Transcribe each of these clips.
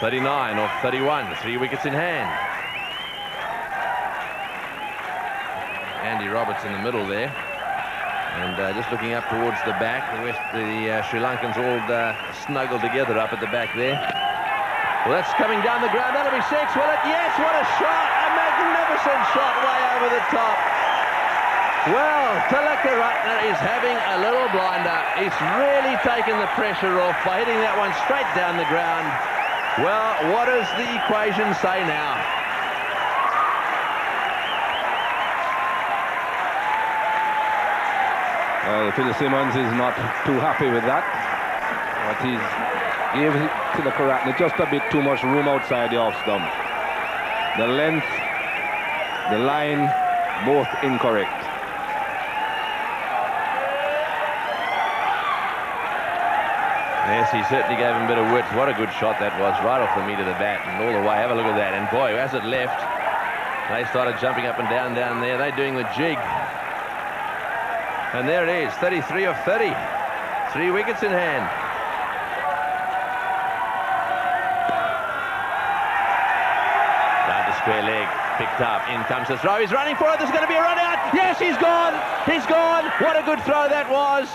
39 off 31, three wickets in hand. Andy Roberts in the middle there. And uh, just looking up towards the back, the, West, the uh, Sri Lankans all uh, snuggled together up at the back there. Well, that's coming down the ground. That'll be six, will it? Yes, what a shot! A magnificent shot way over the top. Well, Tillakaratne is having a little blinder. He's really taken the pressure off by hitting that one straight down the ground. Well, what does the equation say now? Well, Phil Simmons is not too happy with that. But he's gave to Tillakaratne just a bit too much room outside the off stump. The length, the line, both incorrect. Yes, he certainly gave him a bit of width. What a good shot that was, right off the meat of the bat and all the way. Have a look at that. And boy, as it left, they started jumping up and down down there. They're doing the jig. And there it is, 33 of 30. Three wickets in hand. Down to square leg, picked up. In comes the throw. He's running for it. There's going to be a run out. Yes, he's gone. He's gone. What a good throw that was.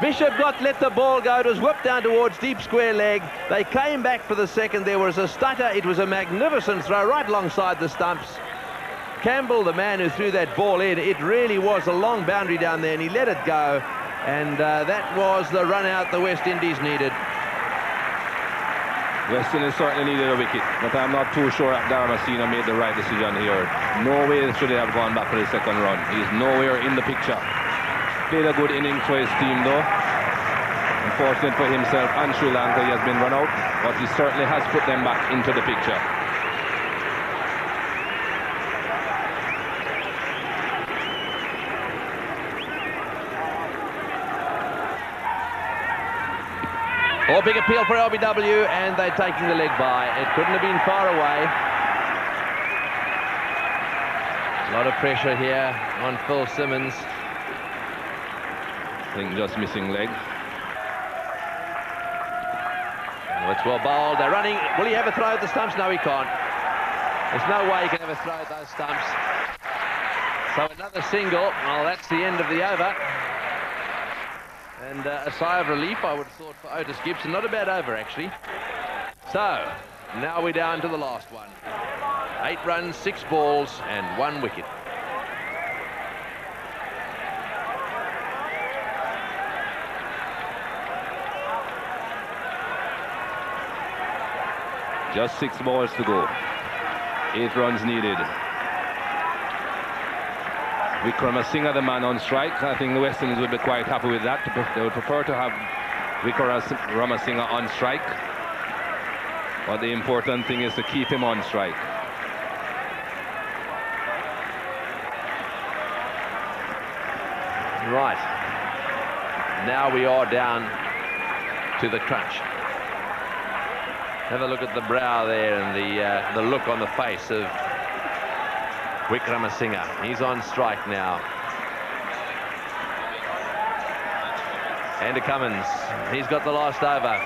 Bishop got let the ball go. It was whipped down towards deep square leg. They came back for the second. There was a stutter. It was a magnificent throw right alongside the stumps. Campbell, the man who threw that ball in, it really was a long boundary down there, and he let it go. And uh, that was the run out the West Indies needed. West Indies certainly needed a wicket, but I'm not too sure that Dharmasena made the right decision here. No way should they have gone back for the second run. He's nowhere in the picture played a good innings for his team though. Unfortunate for himself and Sri Lanka, he has been run out, but he certainly has put them back into the picture. All big appeal for LBW, and they're taking the leg by. It couldn't have been far away. A lot of pressure here on Phil Simmons. I think just missing leg. Oh, it's well bowled. They're running. Will he ever throw at the stumps? No, he can't. There's no way he can ever throw at those stumps. So another single. Well, that's the end of the over. And uh, a sigh of relief, I would have thought, for Otis Gibson. Not a bad over, actually. So, now we're down to the last one. Eight runs, six balls, and one wicket. Just six balls to go. Eight runs needed. Wickramasinghe, the man on strike. I think the West Indies would be quite happy with that. They would prefer to have Wickramasinghe on strike. But the important thing is to keep him on strike. Right. Now we are down to the crunch. Have a look at the brow there and the uh, the look on the face of Wickramasinghe. He's on strike now. Andy Cummins, he's got the last over.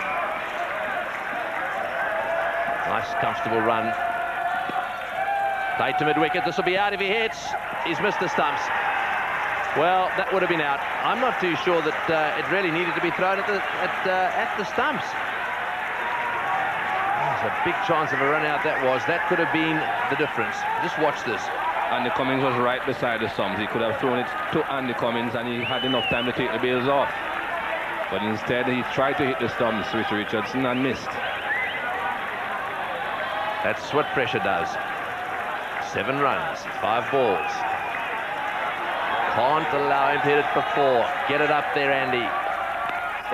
Nice, comfortable run. Tight to mid-wicket. This will be out if he hits. He's missed the stumps. Well, that would have been out. I'm not too sure that uh, it really needed to be thrown at the, at, uh, at the stumps a big chance of a run out that was. That could have been the difference. Just watch this. Andy Cummins was right beside the stumps. He could have thrown it to Andy Cummins and he had enough time to take the bails off. But instead he tried to hit the stumps, Richard Richardson, and missed. That's what pressure does. Seven runs, five balls. Can't allow him to hit it before. Get it up there, Andy.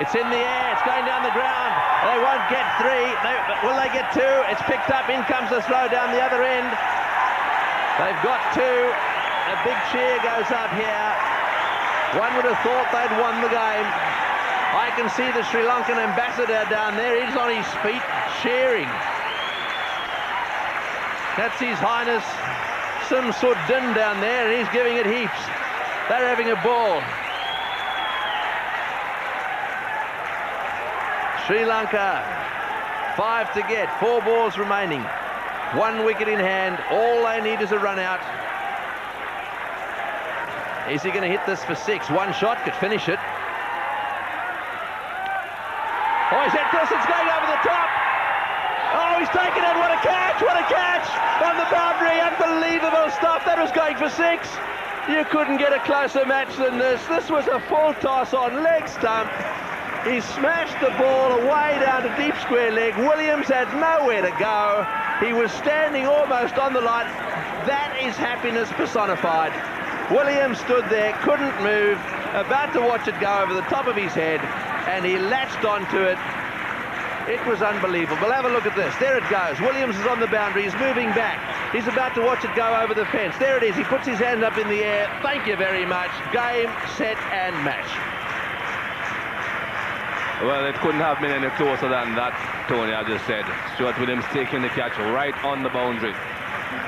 It's in the air. It's going down the ground. They won't get three. They, will they get two? It's picked up. In comes the throw down the other end. They've got two. A big cheer goes up here. One would have thought they'd won the game. I can see the Sri Lankan ambassador down there. He's on his feet cheering. That's His Highness Sim Simsuddin down there, and he's giving it heaps. They're having a ball. Sri Lanka Five to get. Four balls remaining. One wicket in hand. All they need is a run out. Is he going to hit this for six? One shot could finish it. Oh, he's hit this. Going over the top. Oh, he's taken it. What a catch. What a catch on the boundary. Unbelievable stuff. That was going for six. You couldn't get a closer match than this. This was a full toss on leg stump. He smashed the ball away down to deep square leg. Williams had nowhere to go. He was standing almost on the line. That is happiness personified. Williams stood there, couldn't move, about to watch it go over the top of his head, and he latched onto it. It was unbelievable. Have a look at this. There it goes. Williams is on the boundary. He's moving back. He's about to watch it go over the fence. There it is. He puts his hand up in the air. Thank you very much. Game, set, and match. Well, it couldn't have been any closer than that, Tony, I just said. Stuart Williams taking the catch right on the boundary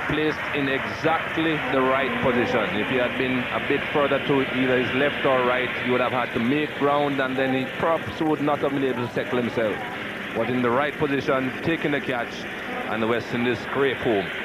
placed in exactly the right position. If he had been a bit further to either his left or right, he would have had to make ground and then he perhaps would not have been able to settle himself. But in the right position, taking the catch, and the West Indies scrape home.